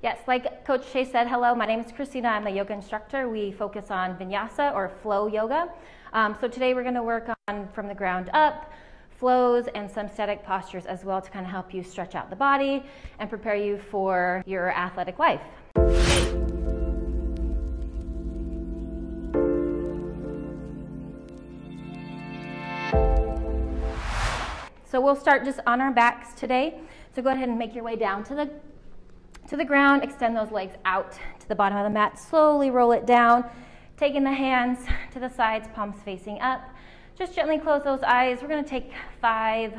Yes, like Coach Shay said, hello, my name is Christina. I'm a yoga instructor. We focus on vinyasa or flow yoga. Um, so today we're going to work on from the ground up, flows, and some static postures as well to kind of help you stretch out the body and prepare you for your athletic life. So we'll start just on our backs today. So go ahead and make your way down to the to the ground, extend those legs out to the bottom of the mat, slowly roll it down, taking the hands to the sides, palms facing up. Just gently close those eyes. We're gonna take five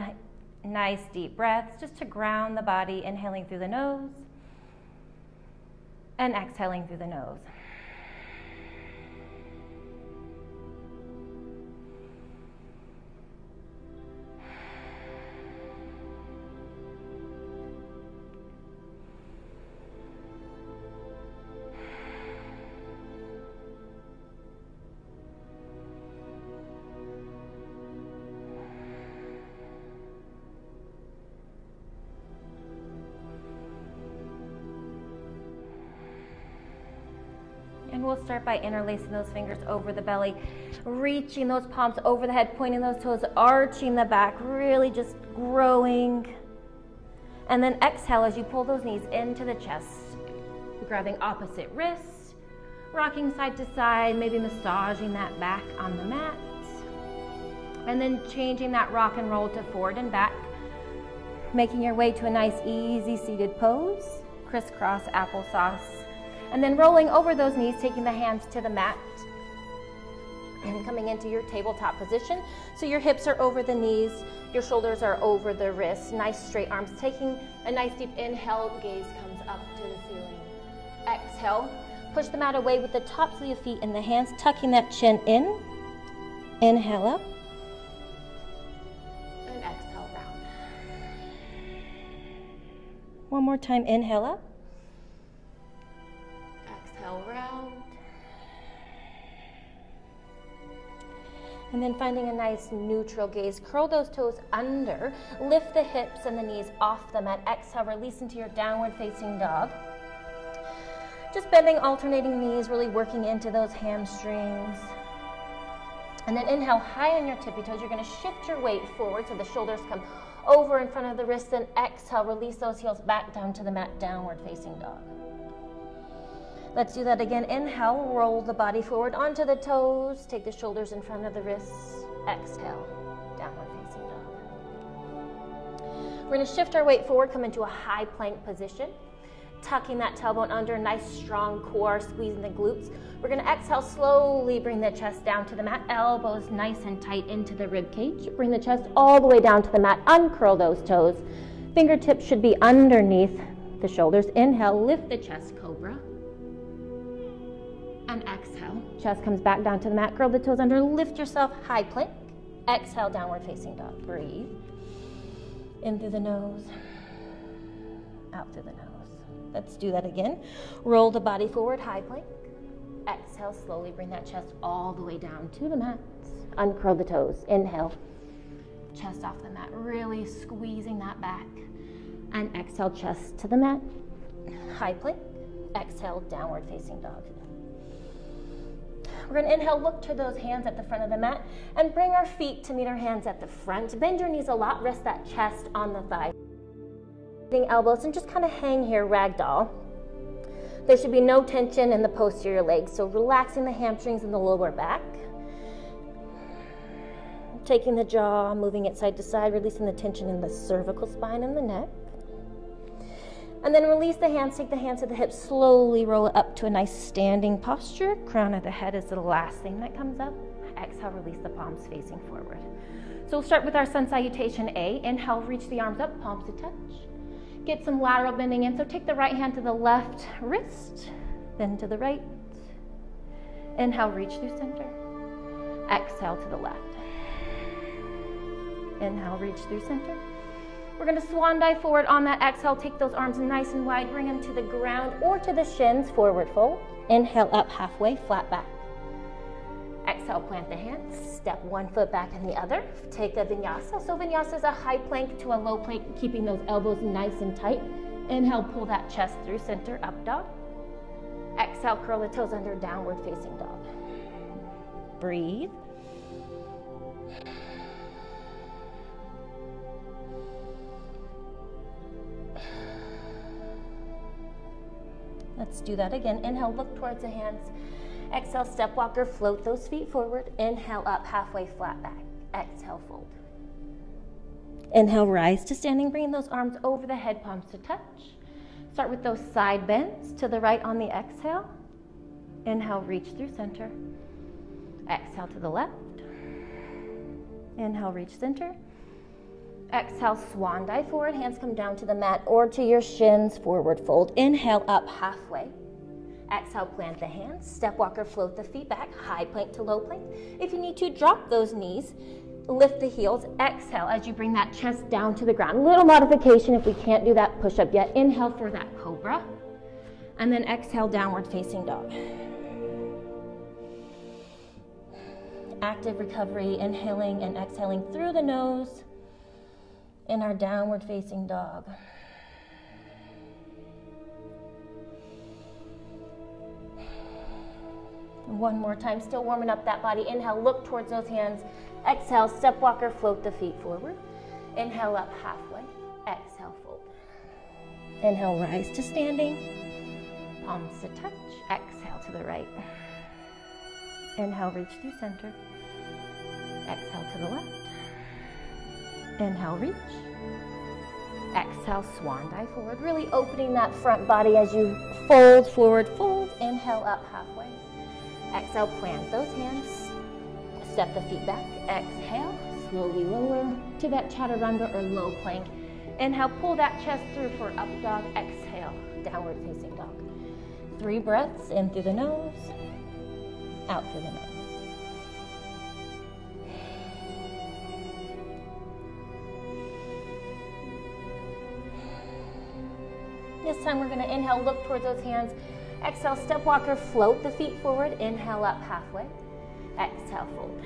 nice deep breaths just to ground the body, inhaling through the nose and exhaling through the nose. We'll start by interlacing those fingers over the belly, reaching those palms over the head, pointing those toes, arching the back, really just growing. And then exhale as you pull those knees into the chest, grabbing opposite wrists, rocking side to side, maybe massaging that back on the mat. And then changing that rock and roll to forward and back, making your way to a nice, easy seated pose, crisscross applesauce and then rolling over those knees, taking the hands to the mat and coming into your tabletop position. So your hips are over the knees, your shoulders are over the wrists, nice straight arms. Taking a nice deep inhale, gaze comes up to the ceiling. Exhale, push the mat away with the tops of your feet and the hands, tucking that chin in. Inhale up. And exhale round. One more time, inhale up And then finding a nice neutral gaze. Curl those toes under. Lift the hips and the knees off the mat. Exhale, release into your downward facing dog. Just bending, alternating knees, really working into those hamstrings. And then inhale high on your tippy toes. You're going to shift your weight forward so the shoulders come over in front of the wrists. And exhale, release those heels back down to the mat, downward facing dog. Let's do that again. Inhale, roll the body forward onto the toes. Take the shoulders in front of the wrists. Exhale, downward facing dog. We're to shift our weight forward, come into a high plank position. Tucking that tailbone under, nice strong core, squeezing the glutes. We're going to exhale, slowly bring the chest down to the mat. Elbows nice and tight into the rib cage. Bring the chest all the way down to the mat. Uncurl those toes. Fingertips should be underneath the shoulders. Inhale, lift the chest, Chest comes back down to the mat. Curl the toes under. Lift yourself, high plank. Exhale, downward facing dog. Breathe. In through the nose, out through the nose. Let's do that again. Roll the body forward, high plank. Exhale, slowly bring that chest all the way down to the mat. Uncurl the toes. Inhale, chest off the mat, really squeezing that back. And exhale, chest to the mat. High plank. Exhale, downward facing dog. We're gonna inhale, look to those hands at the front of the mat and bring our feet to meet our hands at the front. Bend your knees a lot, rest that chest on the thigh. Elbows and just kind of hang here, ragdoll. There should be no tension in the posterior legs, so relaxing the hamstrings and the lower back. Taking the jaw, moving it side to side, releasing the tension in the cervical spine and the neck. And then release the hands, take the hands to the hips, slowly roll it up to a nice standing posture. Crown of the head is the last thing that comes up. Exhale, release the palms facing forward. So we'll start with our sun salutation A. Inhale, reach the arms up, palms to touch. Get some lateral bending in. So take the right hand to the left wrist, then to the right. Inhale, reach through center. Exhale to the left. Inhale, reach through center. We're gonna swan dive forward on that exhale. Take those arms nice and wide, bring them to the ground or to the shins, forward fold. Inhale up halfway, flat back. Exhale, plant the hands. Step one foot back in the other. Take a vinyasa. So vinyasa is a high plank to a low plank, keeping those elbows nice and tight. Inhale, pull that chest through center, up dog. Exhale, curl the toes under, downward facing dog. Breathe. Let's do that again. Inhale, look towards the hands. Exhale, step walker, float those feet forward. Inhale, up, halfway flat back. Exhale, fold. Inhale, rise to standing. Bring those arms over the head, palms to touch. Start with those side bends to the right on the exhale. Inhale, reach through center. Exhale to the left. Inhale, reach center. Exhale, swan dive forward. Hands come down to the mat or to your shins, forward fold. Inhale, up halfway. Exhale, plant the hands. Step walker, float the feet back. High plank to low plank. If you need to, drop those knees. Lift the heels. Exhale as you bring that chest down to the ground. Little modification if we can't do that push up yet. Inhale for that cobra. And then exhale, downward facing dog. Active recovery, inhaling and exhaling through the nose in our downward facing dog. One more time, still warming up that body. Inhale, look towards those hands. Exhale, step walker, float the feet forward. Inhale up halfway. Exhale, fold. Inhale, rise to standing. Palms to touch. Exhale to the right. Inhale, reach through center. Exhale to the left. Inhale, reach. Exhale, swan dive forward. Really opening that front body as you fold forward, fold. Inhale, up halfway. Exhale, plant those hands. Step the feet back. Exhale, slowly lower to that chaturanga or low plank. Inhale, pull that chest through for up dog. Exhale, downward facing dog. Three breaths in through the nose, out through the nose. This time we're going to inhale, look towards those hands. Exhale, step walker, float the feet forward. Inhale up halfway. Exhale, fold.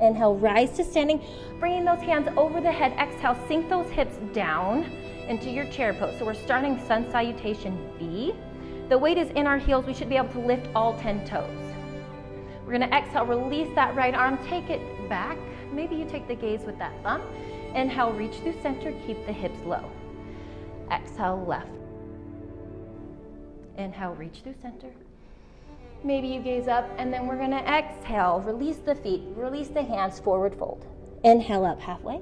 Inhale, rise to standing. Bringing those hands over the head. Exhale, sink those hips down into your chair pose. So we're starting sun salutation B. The weight is in our heels. We should be able to lift all 10 toes. We're gonna exhale, release that right arm, take it back. Maybe you take the gaze with that thumb. Inhale, reach through center, keep the hips low. Exhale, left. Inhale, reach through center. Maybe you gaze up, and then we're gonna exhale, release the feet, release the hands, forward fold. Inhale up halfway.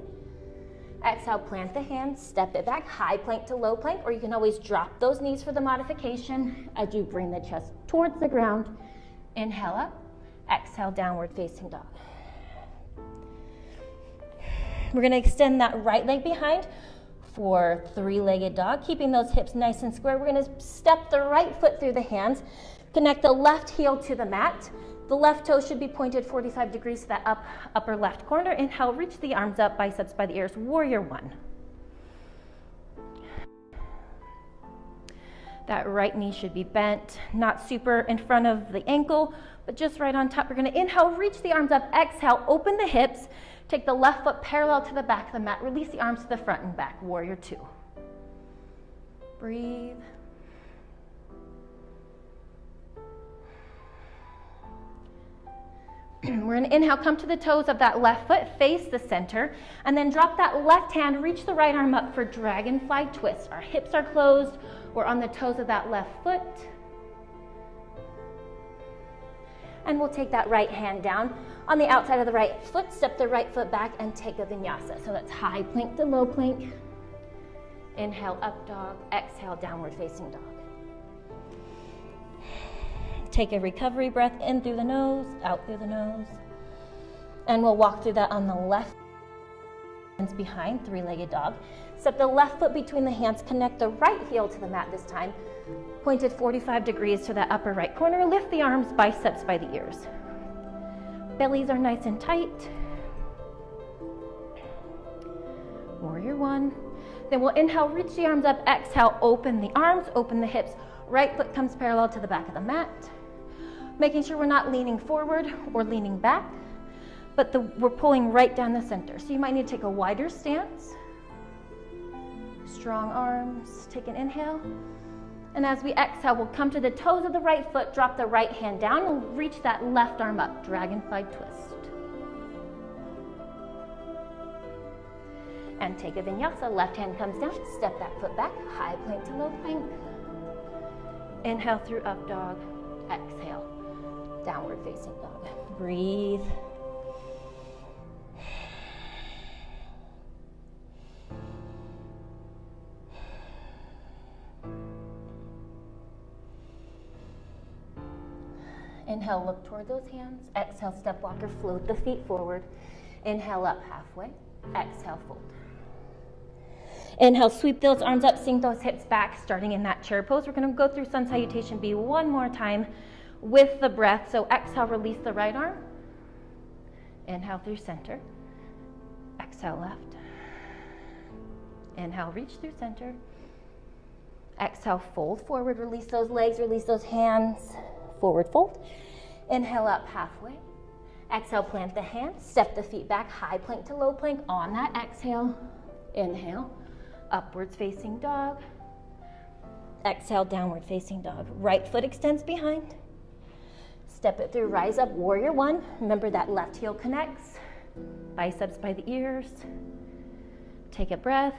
Exhale, plant the hands, step it back, high plank to low plank, or you can always drop those knees for the modification as you bring the chest towards the ground. Inhale up, exhale, downward facing dog. We're gonna extend that right leg behind for three-legged dog, keeping those hips nice and square. We're gonna step the right foot through the hands, connect the left heel to the mat. The left toe should be pointed 45 degrees to that up, upper left corner. Inhale, reach the arms up, biceps by the ears, warrior one. That right knee should be bent, not super in front of the ankle, but just right on top. We're gonna inhale, reach the arms up, exhale, open the hips, Take the left foot parallel to the back of the mat. Release the arms to the front and back. Warrior two. Breathe. We're going to inhale, come to the toes of that left foot, face the center, and then drop that left hand, reach the right arm up for dragonfly twist. Our hips are closed, we're on the toes of that left foot. And we'll take that right hand down on the outside of the right foot, step the right foot back and take a vinyasa. So that's high plank to low plank. Inhale, up dog. Exhale, downward facing dog. Take a recovery breath in through the nose, out through the nose. And we'll walk through that on the left. Hands behind, three-legged dog. Step the left foot between the hands, connect the right heel to the mat this time. Pointed 45 degrees to that upper right corner. Lift the arms, biceps by the ears. Bellies are nice and tight. Warrior one. Then we'll inhale, reach the arms up. Exhale, open the arms, open the hips. Right foot comes parallel to the back of the mat. Making sure we're not leaning forward or leaning back, but the, we're pulling right down the center. So you might need to take a wider stance. Strong arms. Take an inhale. And as we exhale, we'll come to the toes of the right foot, drop the right hand down, and reach that left arm up, dragonfly twist. And take a vinyasa, left hand comes down, step that foot back, high plank to low plank. Inhale through up dog, exhale, downward facing dog. Breathe. Inhale, look toward those hands. Exhale, step walker, float the feet forward. Inhale up halfway. Exhale, fold. Inhale, sweep those arms up, sink those hips back, starting in that chair pose. We're going to go through sun salutation B one more time with the breath. So exhale, release the right arm. Inhale through center. Exhale, left. Inhale, reach through center. Exhale, fold forward, release those legs, release those hands forward fold. Inhale up halfway. Exhale, plant the hands, step the feet back, high plank to low plank. On that exhale, inhale, upwards facing dog. Exhale, downward facing dog. Right foot extends behind. Step it through, rise up, warrior one. Remember that left heel connects, biceps by the ears. Take a breath,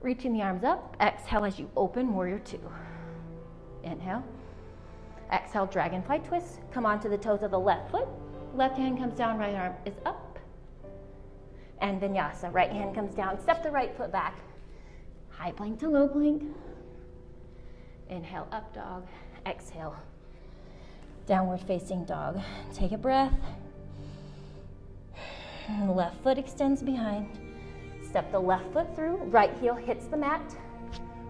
reaching the arms up. Exhale as you open, warrior two. Inhale. Exhale, dragonfly twist. Come onto the toes of the left foot. Left hand comes down, right arm is up. And vinyasa. Right hand comes down, step the right foot back. High plank to low plank. Inhale, up dog. Exhale, downward facing dog. Take a breath. Left foot extends behind. Step the left foot through. Right heel hits the mat.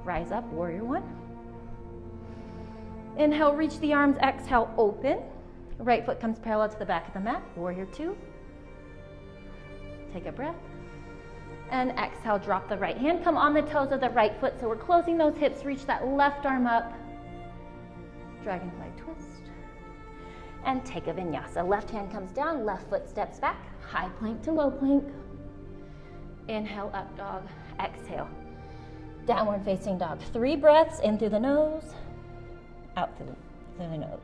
Rise up, warrior one. Inhale, reach the arms. Exhale, open. Right foot comes parallel to the back of the mat. Warrior two. Take a breath. And exhale, drop the right hand. Come on the toes of the right foot. So we're closing those hips. Reach that left arm up. Dragonfly twist. And take a vinyasa. Left hand comes down, left foot steps back. High plank to low plank. Inhale, up dog. Exhale. Downward facing dog. Three breaths in through the nose out through the nose.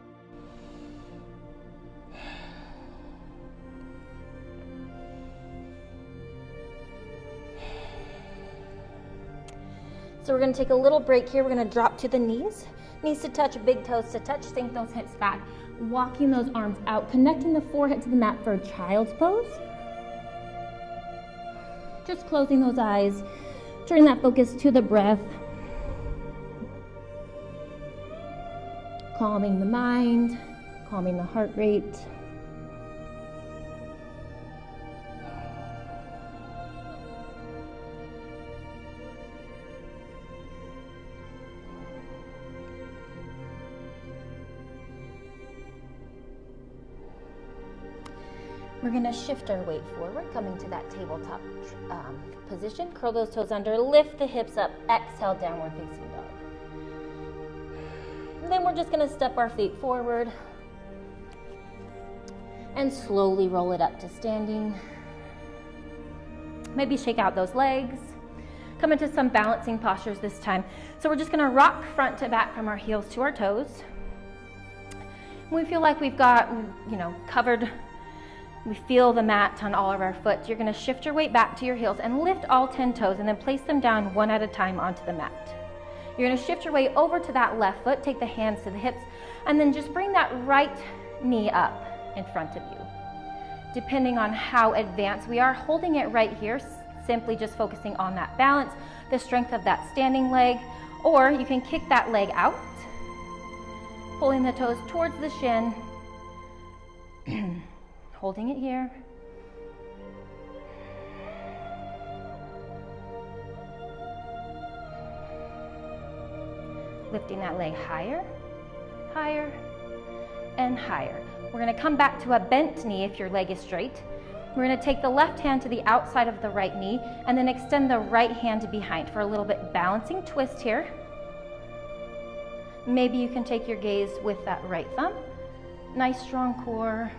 So we're going to take a little break here. We're going to drop to the knees. Knees to touch, big toes to touch. Sink those hips back. Walking those arms out, connecting the forehead to the mat for a child's pose. Just closing those eyes. Turning that focus to the breath. Calming the mind, calming the heart rate. We're going to shift our weight forward, coming to that tabletop um, position. Curl those toes under, lift the hips up, exhale, downward facing dog. Then we're just gonna step our feet forward and slowly roll it up to standing. Maybe shake out those legs. Come into some balancing postures this time. So we're just gonna rock front to back from our heels to our toes. We feel like we've got, you know, covered, we feel the mat on all of our foot. You're gonna shift your weight back to your heels and lift all 10 toes and then place them down one at a time onto the mat. You're gonna shift your weight over to that left foot, take the hands to the hips, and then just bring that right knee up in front of you. Depending on how advanced we are, holding it right here, simply just focusing on that balance, the strength of that standing leg, or you can kick that leg out, pulling the toes towards the shin, holding it here, lifting that leg higher, higher, and higher. We're gonna come back to a bent knee if your leg is straight. We're gonna take the left hand to the outside of the right knee and then extend the right hand behind for a little bit balancing twist here. Maybe you can take your gaze with that right thumb. Nice strong core.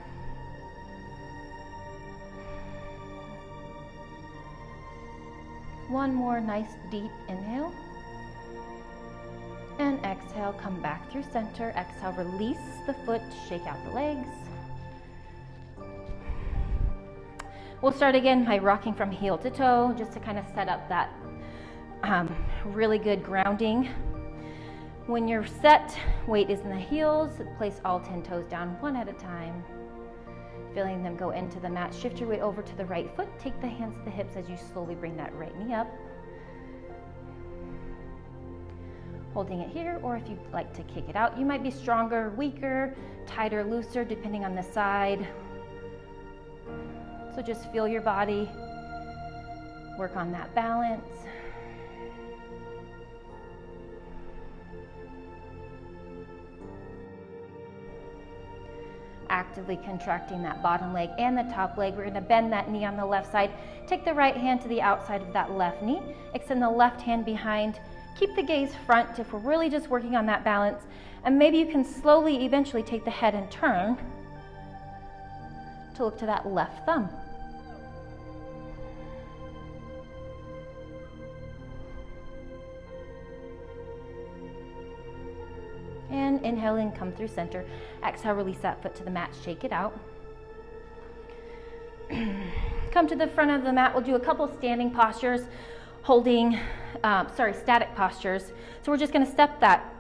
One more nice deep inhale. And exhale, come back through center. Exhale, release the foot, shake out the legs. We'll start again by rocking from heel to toe, just to kind of set up that um, really good grounding. When you're set, weight is in the heels. Place all 10 toes down one at a time. Feeling them go into the mat. Shift your weight over to the right foot. Take the hands to the hips as you slowly bring that right knee up. Holding it here, or if you'd like to kick it out, you might be stronger, weaker, tighter, looser, depending on the side so just feel your body, work on that balance. Actively contracting that bottom leg and the top leg. We're gonna bend that knee on the left side. Take the right hand to the outside of that left knee. Extend the left hand behind. Keep the gaze front if we're really just working on that balance. And maybe you can slowly, eventually take the head and turn to look to that left thumb. And inhale inhaling, come through center. Exhale, release that foot to the mat, shake it out. come to the front of the mat. We'll do a couple standing postures, holding, um, sorry, static postures. So we're just gonna step that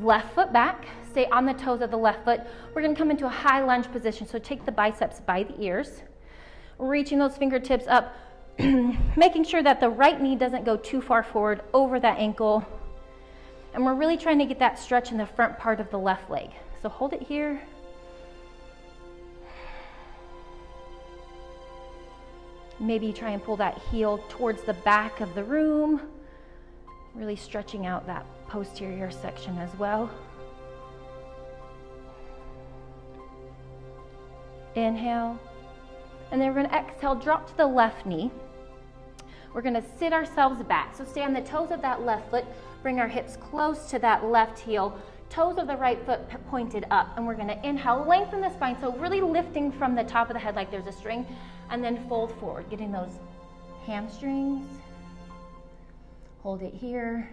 left foot back, stay on the toes of the left foot. We're gonna come into a high lunge position. So take the biceps by the ears, reaching those fingertips up, making sure that the right knee doesn't go too far forward over that ankle and we're really trying to get that stretch in the front part of the left leg. So hold it here. Maybe try and pull that heel towards the back of the room, really stretching out that posterior section as well. Inhale. And then we're to exhale, drop to the left knee. We're going to sit ourselves back. So stay on the toes of that left foot. Bring our hips close to that left heel. Toes of the right foot pointed up. And we're gonna inhale, lengthen the spine. So really lifting from the top of the head like there's a string. And then fold forward, getting those hamstrings. Hold it here.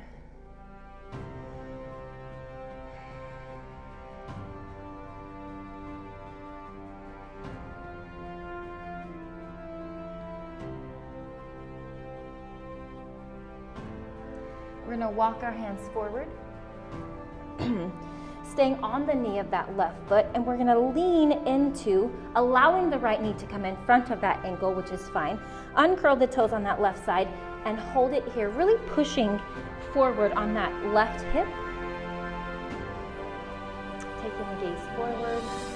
We're gonna walk our hands forward, staying on the knee of that left foot, and we're gonna lean into allowing the right knee to come in front of that ankle, which is fine. Uncurl the toes on that left side and hold it here, really pushing forward on that left hip. Taking the gaze forward.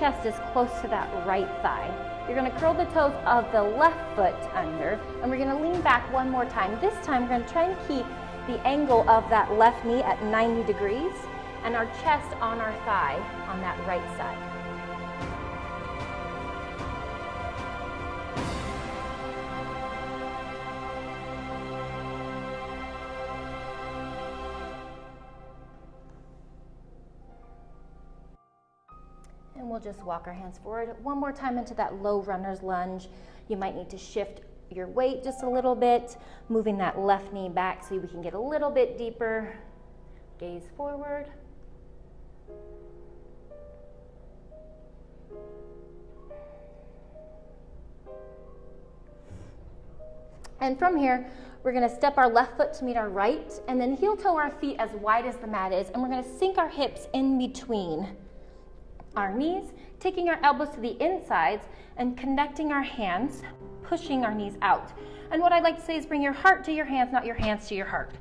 Chest is close to that right thigh, you're gonna curl the toes of the left foot under, and we're gonna lean back one more time. This time, we're gonna try and keep the angle of that left knee at 90 degrees, and our chest on our thigh on that right side. We'll just walk our hands forward. One more time into that low runner's lunge. You might need to shift your weight just a little bit, moving that left knee back so we can get a little bit deeper. Gaze forward. And from here, we're gonna step our left foot to meet our right, and then heel toe our feet as wide as the mat is, and we're gonna sink our hips in between our knees, taking our elbows to the insides and connecting our hands, pushing our knees out. And what I'd like to say is bring your heart to your hands, not your hands to your heart.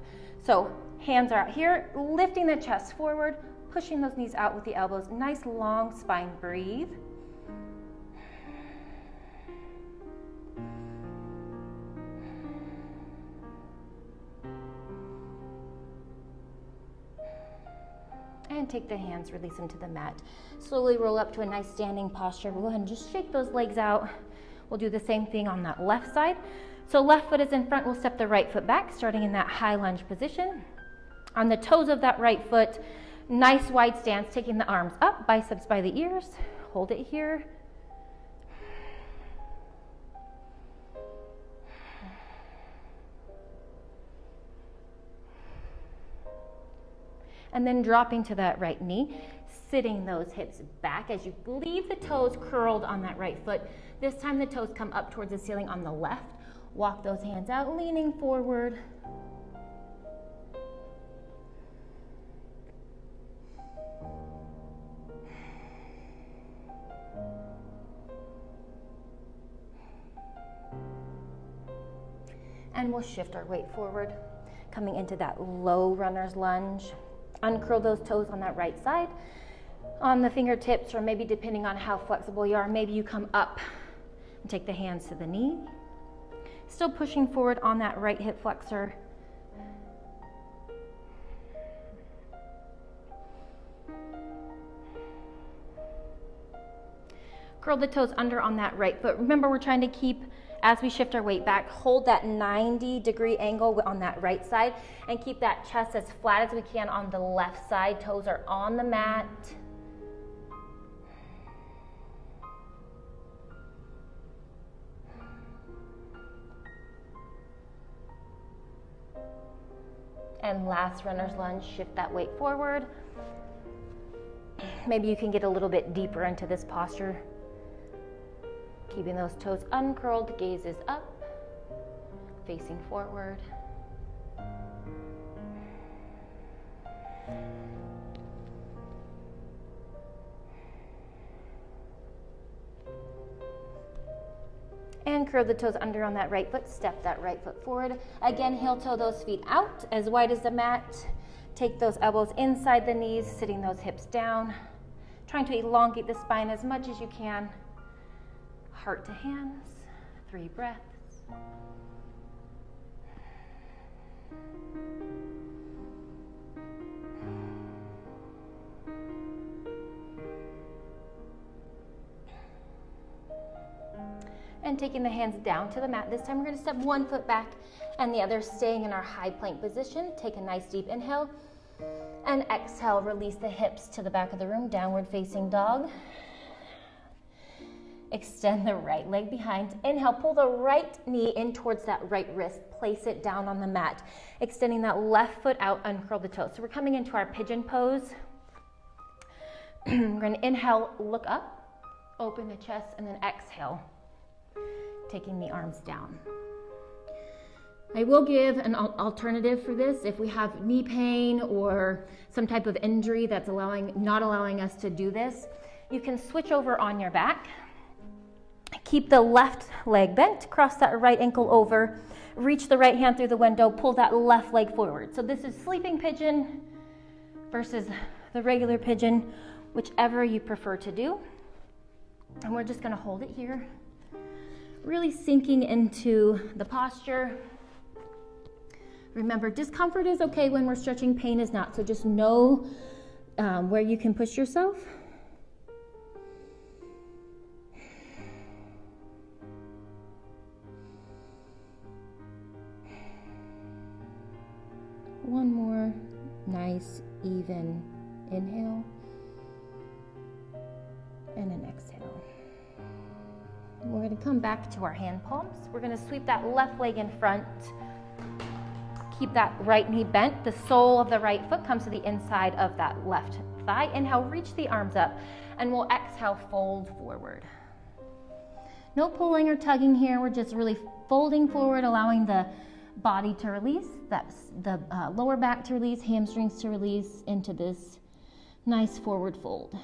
So hands are out here, lifting the chest forward, pushing those knees out with the elbows. Nice long spine, breathe. And take the hands, release them to the mat. Slowly roll up to a nice standing posture. We'll go ahead and just shake those legs out. We'll do the same thing on that left side. So left foot is in front, we'll step the right foot back, starting in that high lunge position. On the toes of that right foot, nice wide stance, taking the arms up, biceps by the ears. Hold it here. And then dropping to that right knee, sitting those hips back as you leave the toes curled on that right foot. This time the toes come up towards the ceiling on the left. Walk those hands out, leaning forward. And we'll shift our weight forward, coming into that low runner's lunge. Uncurl those toes on that right side. On the fingertips, or maybe depending on how flexible you are, maybe you come up and take the hands to the knee. Still pushing forward on that right hip flexor. Curl the toes under on that right foot. Remember, we're trying to keep, as we shift our weight back, hold that 90 degree angle on that right side and keep that chest as flat as we can on the left side. Toes are on the mat. And last runner's lunge, shift that weight forward. Maybe you can get a little bit deeper into this posture. Keeping those toes uncurled, gaze is up, facing forward. And curve the toes under on that right foot. Step that right foot forward. Again, heel toe those feet out as wide as the mat. Take those elbows inside the knees, sitting those hips down. Trying to elongate the spine as much as you can. Heart to hands. Three breaths. and taking the hands down to the mat. This time we're to step one foot back and the other staying in our high plank position. Take a nice deep inhale and exhale, release the hips to the back of the room, downward facing dog. Extend the right leg behind. Inhale, pull the right knee in towards that right wrist. Place it down on the mat. Extending that left foot out, uncurl the toes. So we're coming into our pigeon pose. we're going to inhale, look up, open the chest, and then exhale taking the arms down. I will give an alternative for this if we have knee pain or some type of injury that's allowing not allowing us to do this. You can switch over on your back. Keep the left leg bent, cross that right ankle over, reach the right hand through the window, pull that left leg forward. So this is sleeping pigeon versus the regular pigeon, whichever you prefer to do. And we're just going to hold it here really sinking into the posture. Remember, discomfort is okay when we're stretching, pain is not. So just know um, where you can push yourself. One more nice, even inhale and an exhale. We're going to come back to our hand palms. We're going to sweep that left leg in front. Keep that right knee bent. The sole of the right foot comes to the inside of that left thigh. Inhale, reach the arms up, and we'll exhale, fold forward. No pulling or tugging here. We're just really folding forward, allowing the body to release, that's the uh, lower back to release, hamstrings to release into this nice forward fold.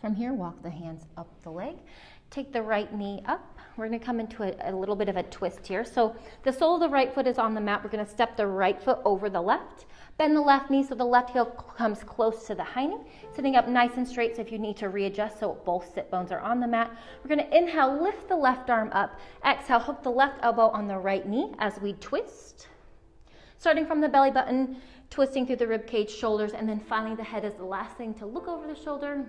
From here, walk the hands up the leg. Take the right knee up. We're gonna come into a, a, little bit of a twist here. So the sole of the right foot is on the mat. We're gonna step the right foot over the left, bend the left knee so the left heel comes close to the high knee, sitting up nice and straight so if you need to readjust so both sit bones are on the mat. We're gonna inhale, lift the left arm up. Exhale, hook the left elbow on the right knee as we twist. Starting from the belly button, twisting through the rib cage, shoulders, and then finally the head is the last thing to look over the shoulder,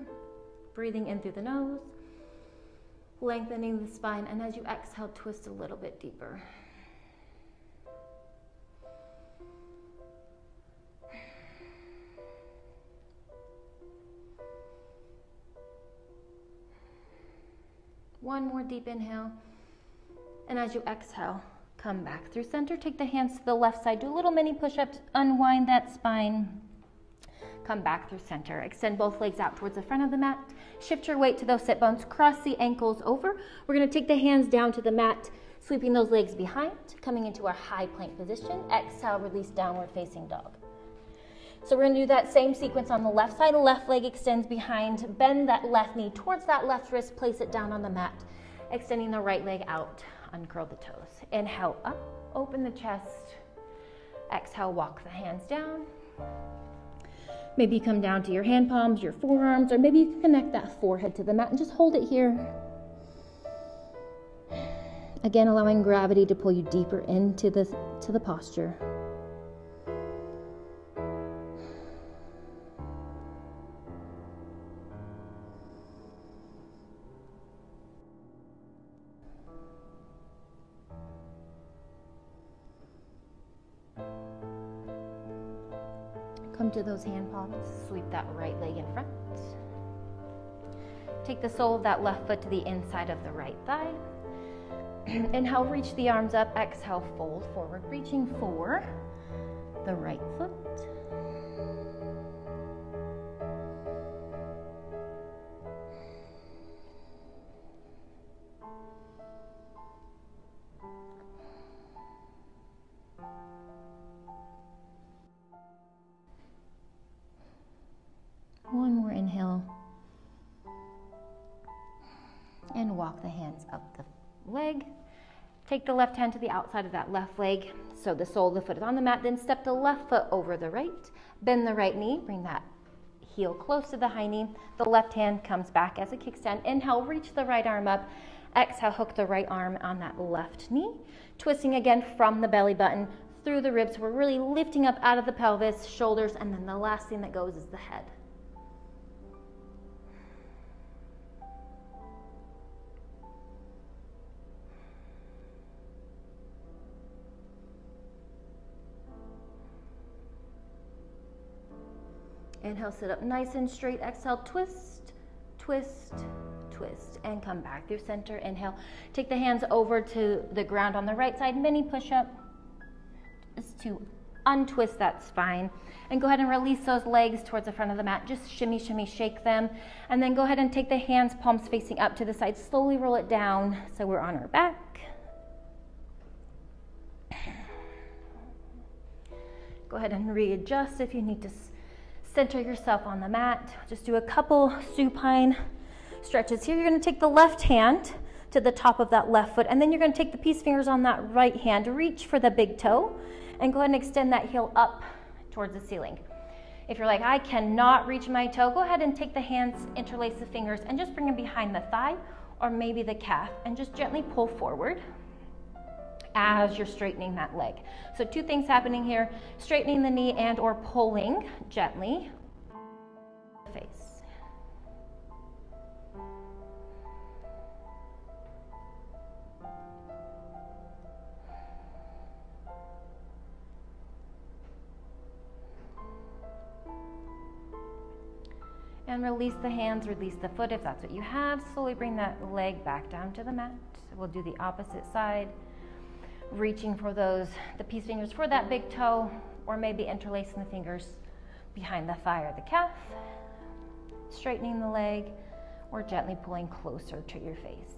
breathing in through the nose lengthening the spine, and as you exhale, twist a little bit deeper. One more deep inhale. And as you exhale, come back through center. Take the hands to the left side. Do a little mini push ups. Unwind that spine. Come back through center. Extend both legs out towards the front of the mat. Shift your weight to those sit bones. Cross the ankles over. We're going to take the hands down to the mat, sweeping those legs behind, coming into our high plank position. Exhale, release downward facing dog. So we're to do that same sequence on the left side. Left leg extends behind. Bend that left knee towards that left wrist. Place it down on the mat. Extending the right leg out. Uncurl the toes. Inhale up. Open the chest. Exhale, walk the hands down. Maybe come down to your hand palms, your forearms, or maybe you can connect that forehead to the mat and just hold it here. Again, allowing gravity to pull you deeper into the, to the posture. Those hand palms, sweep that right leg in front. Take the sole of that left foot to the inside of the right thigh. Inhale, reach the arms up. Exhale, fold forward, reaching for the right foot. Walk the hands up the leg. Take the left hand to the outside of that left leg. So the sole of the foot is on the mat. Then step the left foot over the right. Bend the right knee. Bring that heel close to the high knee. The left hand comes back as a kickstand. Inhale, reach the right arm up. Exhale, hook the right arm on that left knee. Twisting again from the belly button through the ribs. We're really lifting up out of the pelvis, shoulders, and then the last thing that goes is the head. Inhale, sit up nice and straight. Exhale, twist, twist, twist, and come back through center. Inhale, take the hands over to the ground on the right side, mini push up, just to untwist that spine. And go ahead and release those legs towards the front of the mat. Just shimmy, shimmy, shake them. And then go ahead and take the hands, palms facing up to the side. Slowly roll it down so we're on our back. Go ahead and readjust if you need to Center yourself on the mat. Just do a couple supine stretches here. You're going to take the left hand to the top of that left foot, and then you're going to take the peace fingers on that right hand. Reach for the big toe, and go ahead and extend that heel up towards the ceiling. If you're like, I cannot reach my toe, go ahead and take the hands, interlace the fingers, and just bring them behind the thigh or maybe the calf, and just gently pull forward as you're straightening that leg. So two things happening here, straightening the knee and or pulling gently face. And release the hands, release the foot if that's what you have. Slowly bring that leg back down to the mat. We'll do the opposite side reaching for those, the peace fingers for that big toe, or maybe interlacing the fingers behind the thigh or the calf, straightening the leg, or gently pulling closer to your face.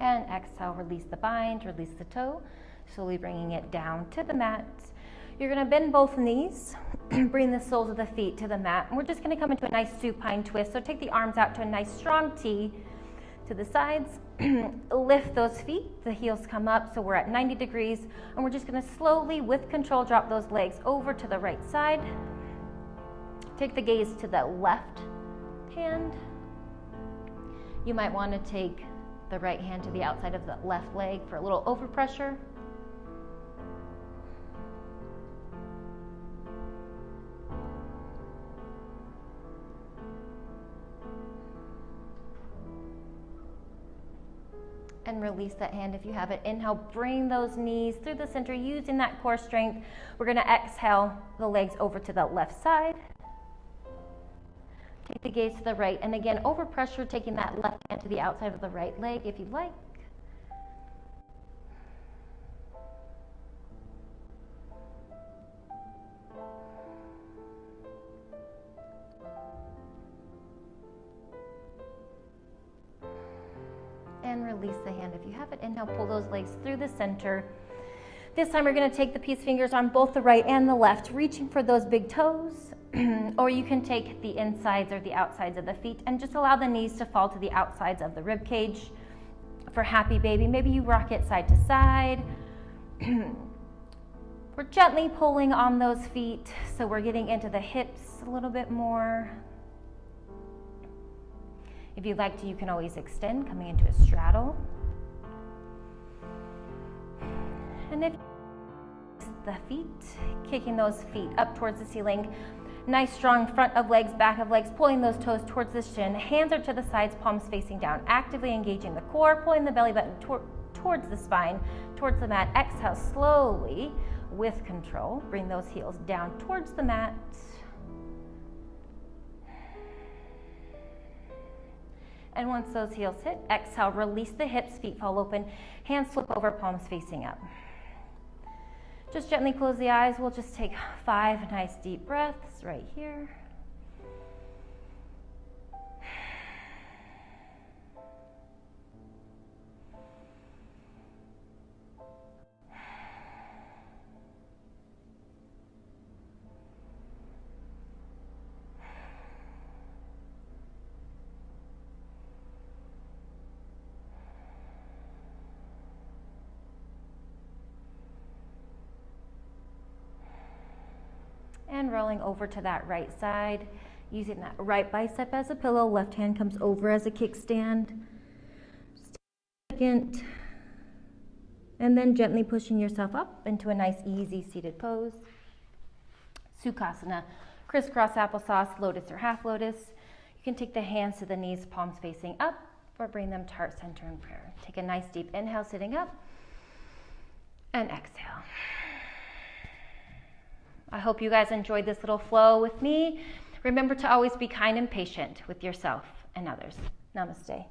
And exhale, release the bind, release the toe, slowly bringing it down to the mat. You're gonna bend both knees, bring the soles of the feet to the mat. And we're just gonna come into a nice supine twist. So take the arms out to a nice strong T to the sides. Lift those feet, the heels come up, so we're at 90 degrees. And we're just gonna slowly, with control, drop those legs over to the right side. Take the gaze to the left hand. You might wanna take the right hand to the outside of the left leg for a little overpressure. And release that hand if you have it. Inhale, bring those knees through the center using that core strength. We're to exhale the legs over to the left side. Take the gaze to the right. And again, over pressure, taking that left hand to the outside of the right leg if you'd like. Through the center. This time we're going to take the peace fingers on both the right and the left, reaching for those big toes. or you can take the insides or the outsides of the feet and just allow the knees to fall to the outsides of the rib cage. For happy baby, maybe you rock it side to side. we're gently pulling on those feet, so we're getting into the hips a little bit more. If you'd like to, you can always extend, coming into a straddle. And if the feet, kicking those feet up towards the ceiling. Nice strong front of legs, back of legs, pulling those toes towards the shin. Hands are to the sides, palms facing down. Actively engaging the core, pulling the belly button tor- towards the spine, towards the mat. Exhale slowly with control. Bring those heels down towards the mat. And once those heels hit, exhale, release the hips, feet fall open, hands flip over, palms facing up. Just gently close the eyes. We'll just take five nice deep breaths right here. And rolling over to that right side, using that right bicep as a pillow. Left hand comes over as a kickstand. Second, and then gently pushing yourself up into a nice, easy seated pose. Sukhasana, crisscross applesauce, lotus or half lotus. You can take the hands to the knees, palms facing up, or bring them to heart center in prayer. Take a nice deep inhale, sitting up, and exhale. I hope you guys enjoyed this little flow with me. Remember to always be kind and patient with yourself and others. Namaste.